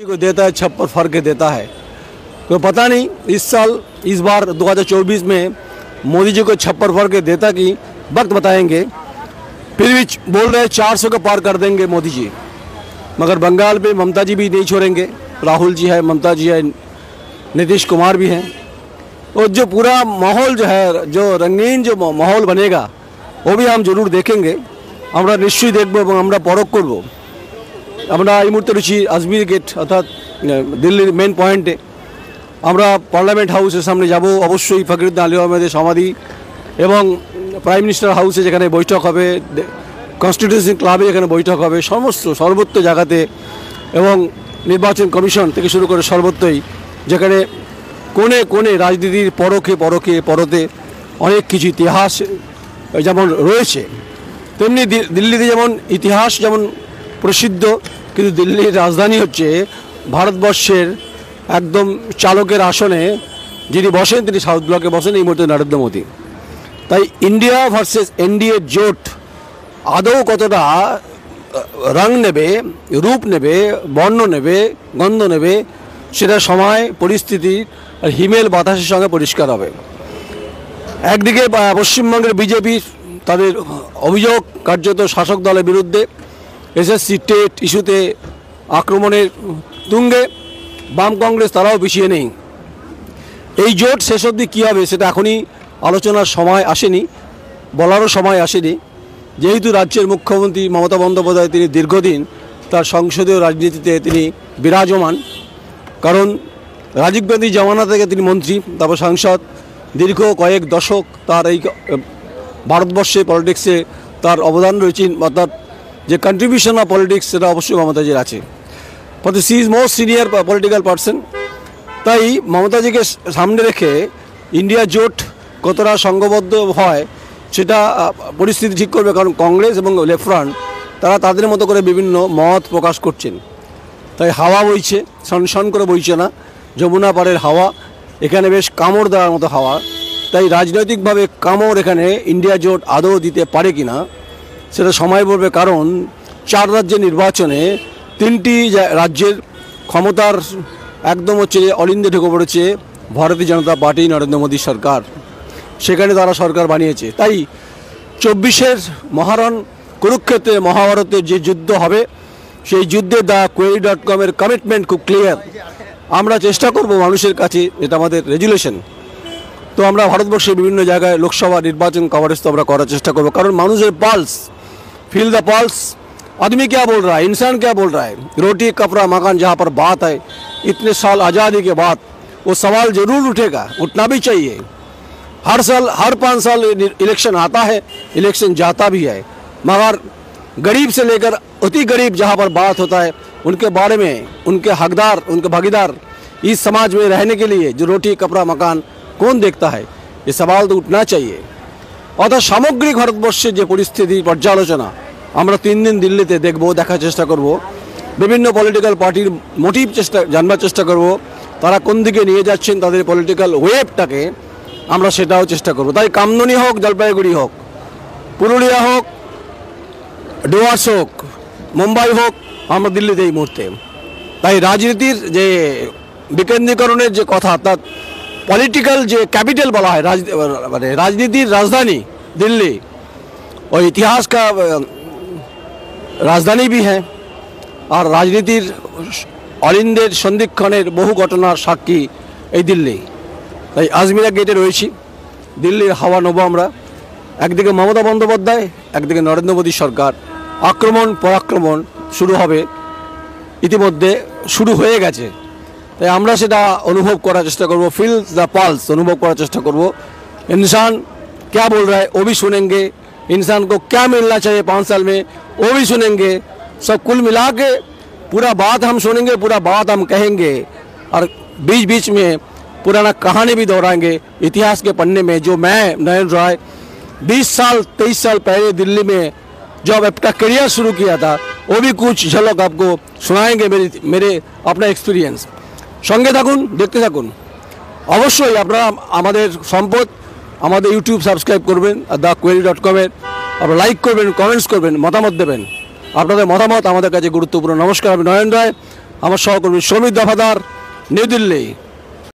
को देता है छप्पर फर के देता है तो पता नहीं इस साल इस बार 2024 में मोदी जी को छप्पर फर के देता कि वक्त बताएंगे फिर भी बोल रहे हैं 400 को पार कर देंगे मोदी जी मगर बंगाल पे ममता जी भी नहीं छोड़ेंगे राहुल जी है ममता जी है नीतीश कुमार भी हैं और जो पूरा माहौल जो है जो रंगीन जो मा- माहौल बनेगा वो भी हम जरूर देखेंगे আমরা নিশ্চয়ই দেখবো এবং আমরা পরখ করব আমরা এই মুহূর্তে রয়েছি আজমির গেট অর্থাৎ দিল্লির মেন পয়েন্টে আমরা পার্লামেন্ট হাউসের সামনে যাব, অবশ্যই ফখরুদ্দিন আলী আহমেদের সমাধি এবং প্রাইম মিনিস্টার হাউসে যেখানে বৈঠক হবে কনস্টিটিউশন ক্লাবে যেখানে বৈঠক হবে, সমস্ত সর্বত্র জায়গাতে এবং নির্বাচন কমিশন থেকে শুরু করে সর্বত্রই যেখানে কোণে কোণে রাজনীতির পরকে পরকে পরতে অনেক কিছু ইতিহাস যেমন রয়েছে, তেমনি দিল্লিতে যেমন ইতিহাস যেমন প্রসিদ্ধ, কিন্তু দিল্লির রাজধানী হচ্ছে ভারতবর্ষের একদম চালকের আসনে যিনি বসেন, তিনি সাউথ ব্লকে বসেন, এই মুহূর্তে নরেন্দ্র মোদী। তাই ইন্ডিয়া ভার্সেস এনডিএ জোট আদৌ কতটা রং নেবে, রূপ নেবে, বর্ণ নেবে, গন্ধ নেবে, সেটা সময়, পরিস্থিতি আর হিমেল বাতাসের সঙ্গে পরিষ্কার হবে। একদিকে পশ্চিমবঙ্গের বিজেপি, তাদের অভিযোগ কার্যত শাসক দলের বিরুদ্ধে। এসএসসি টেট ইস্যুতে আক্রমণের তুঙ্গে বাম কংগ্রেস তারাও পিছিয়ে নেই। এই জোট শেষ অবধি কী হবে সেটা এখনই আলোচনার সময় আসেনি, বলারও সময় আসেনি। যেহেতু রাজ্যের মুখ্যমন্ত্রী মমতা বন্দ্যোপাধ্যায় তিনি দীর্ঘদিন তার সংসদীয় রাজনীতিতে তিনি বিরাজমান, কারণ রাজীব গান্ধী জামানা থেকে তিনি মন্ত্রী, তারপর সাংসদ, দীর্ঘ কয়েক দশক তার এই, ভারতবর্ষে পলিটিক্সে তার অবদান রয়েছে, অর্থাৎ যে কন্ট্রিবিউশন অফ পলিটিক্স সেটা অবশ্যই মমতাজির আছে। কিন্তু she is most senior political person তাই মমতাজিকে সামনে রেখে ইন্ডিয়া জোট কতটা সংঘবদ্ধ হয়, সেটা পরিস্থিতি ঠিক করবে। কারণ কংগ্রেস এবং লেফট ফ্রন্ট তারা তাদের মতো করে বিভিন্ন মত প্রকাশ করছেন। তাই হাওয়া বইছে সনসন করে বইছে না। যমুনা পাড়ের হাওয়া, এখানে বেশ কামড় দেওয়ার মতো হাওয়া। তাই রাজনৈতিকভাবে কামড় এখানে ইন্ডিয়া জোট আদৌ দিতে পারে কি না সেটা সময় বলবে কারণ চার রাজ্যের নির্বাচনে তিনটি রাজ্যের ক্ষমতার একদম হচ্ছে অলিন্দে ঢুকে পড়েছে ভারতীয় জনতা পার্টি, নরেন্দ্র মোদী সরকার। সেখানে তারা সরকার বানিয়েছে। তাই চব্বিশের মহারণ কুরুক্ষেত্রে মহাভারতের যে যুদ্ধ হবে, সেই যুদ্ধে দ্য কোয়েরি ডট কমের কমিটমেন্ট খুব ক্লিয়ার আমরা চেষ্টা করব মানুষের কাছে, এটা আমাদের রেজুলেশন তো আমরা ভারতবর্ষের বিভিন্ন জায়গায় লোকসভা নির্বাচন কভারেজ তো আমরা করার চেষ্টা করব। কারণ মানুষের পালস फील द पल्स आदमी क्या बोल रहा है इंसान क्या बोल रहा है रोटी कपड़ा मकान जहाँ पर बात है इतने साल आज़ादी के बाद वो सवाल जरूर उठेगा उठना भी चाहिए हर साल हर पाँच साल इलेक्शन आता है इलेक्शन जाता भी है मगर गरीब से लेकर अति गरीब जहाँ पर बात होता है उनके बारे में उनके हकदार उनके भागीदार इस समाज में रहने के लिए जो रोटी कपड़ा मकान कौन देखता है ये सवाल तो उठना चाहिए অর্থাৎ সামগ্রিক ভারতবর্ষের যে পরিস্থিতি পর্যালোচনা আমরা তিন দিন দিল্লিতে দেখব দেখার চেষ্টা করব বিভিন্ন পলিটিক্যাল পার্টির মোটিভ চেষ্টা জানবার চেষ্টা করব তারা কোন দিকে নিয়ে যাচ্ছেন তাদের পলিটিক্যাল ওয়েবটাকে আমরা সেটাও চেষ্টা করব তাই কামদনি হোক জলপাইগুড়ি হোক পুরুলিয়া হোক ডুয়ার্স হোক মুম্বাই হোক আমরা দিল্লিতে এই মুহূর্তে তাই রাজনীতির যে বিকেন্দ্রীকরণের যে কথা অর্থাৎ পলিটিক্যাল যে ক্যাপিটাল বলা হয় রাজ মানে রাজনীতির রাজধানী दिल्ली और इतिहास का अ, রাজধানী বিহে হ্যাঁ, আর রাজনীতির অলিন্দের সন্ধিক্ষণের বহু ঘটনার সাক্ষী এই দিল্লি। তাই আজমিরা গেটে রয়েছি। দিল্লির হাওয়া নেব আমরা। একদিকে মমতা বন্দ্যোপাধ্যায়, একদিকে নরেন্দ্র মোদী সরকার। আক্রমণ, পরাক্রমণ শুরু হবে। ইতিমধ্যে শুরু হয়ে গেছে। তাই আমরা সেটা অনুভব করার চেষ্টা করব। ফিল দ্য পালস অনুভব করার চেষ্টা করব। ইনসান ক্যা বল রায় অভি শুনেঙ্গে। इंसान को क्या मिलना चाहिए पाँच साल में वो भी सुनेंगे सब कुल मिला के पूरा बात हम सुनेंगे पूरा बात हम कहेंगे और बीच बीच में पुराना कहानी भी दोहराएंगे इतिहास के पन्ने में जो मैं नयन राय 20 साल 23 साल पहले दिल्ली में जब अपना करियर शुरू किया था वो भी कुछ झलक आपको सुनाएंगे मेरे मेरे अपना एक्सपिरियंस সঙ্গে থাকুন দেখতে থাকুন অবশ্যই আপনারা আমাদের সম্পদ আমাদের ইউটিউব সাবস্ক্রাইব করবেন আর দ্য কোয়েরি ডট কমের আপনারা লাইক করবেন কমেন্টস করবেন, মতামত দেবেন। আপনাদের মতামত আমাদের কাছে গুরুত্বপূর্ণ। নমস্কার, আমি নয়ন রায়। আমার সহকর্মী সমীর দফাদার, নিউ দিল্লি।